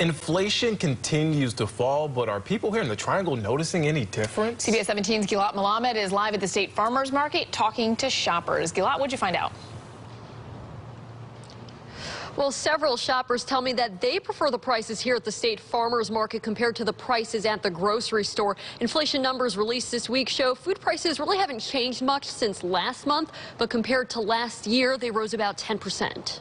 Inflation continues to fall, but are people here in the Triangle noticing any difference? CBS 17's Gilat Melamed is live at the State Farmers Market talking to shoppers. Gilat, what'd you find out? Well, several shoppers tell me that they prefer the prices here at the State Farmers Market compared to the prices at the grocery store. Inflation numbers released this week show food prices really haven't changed much since last month, but compared to last year, they rose about 10 percent.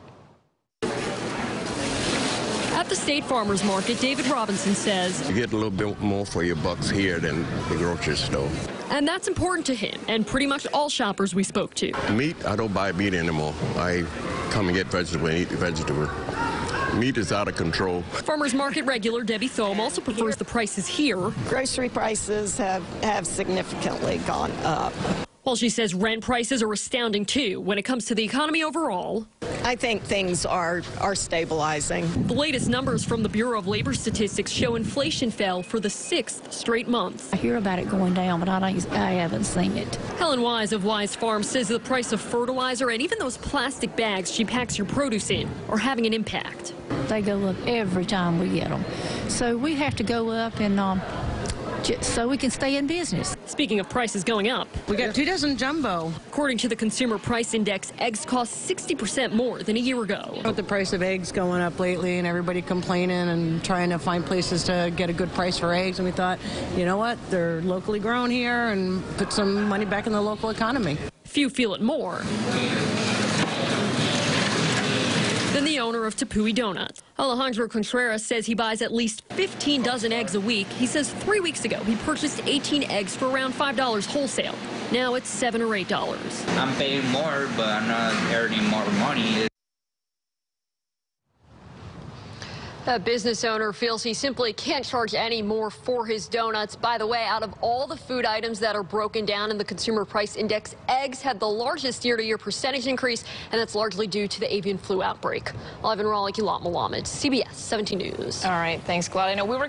At the State Farmers Market, David Robinson says, You get a little bit more for your bucks here than the grocery store. And that's important to him and pretty much all shoppers we spoke to. Meat, I don't buy meat anymore. I come and get vegetable and eat the vegetable. Meat is out of control. Farmers Market regular Debbie Thome also prefers the prices here. Grocery prices have, have significantly gone up. While she says rent prices are astounding too when it comes to the economy overall. I think things are, are stabilizing. The latest numbers from the Bureau of Labor Statistics show inflation fell for the sixth straight month. I hear about it going down, but I, don't, I haven't seen it. Helen Wise of Wise Farm says the price of fertilizer and even those plastic bags she packs your produce in are having an impact. They go up every time we get them. So we have to go up and um, so we can stay in business. Speaking of prices going up, we got two dozen jumbo. According to the Consumer Price Index, eggs cost 60% more than a year ago. With the price of eggs going up lately and everybody complaining and trying to find places to get a good price for eggs, and we thought, you know what, they're locally grown here and put some money back in the local economy. Few feel it more than the owner of Tapui Donuts. Alejandro Contreras says he buys at least 15 dozen eggs a week. He says three weeks ago he purchased 18 eggs for around $5 wholesale. Now it's 7 or $8. I'm paying more, but I'm not earning more money. A business owner feels he simply can't charge any more for his donuts. By the way, out of all the food items that are broken down in the Consumer Price Index, eggs had the largest year-to-year -year percentage increase, and that's largely due to the avian flu outbreak. Live in Raleigh, Gilat Melamed, CBS 17 News. All right, thanks, Glad. I know we were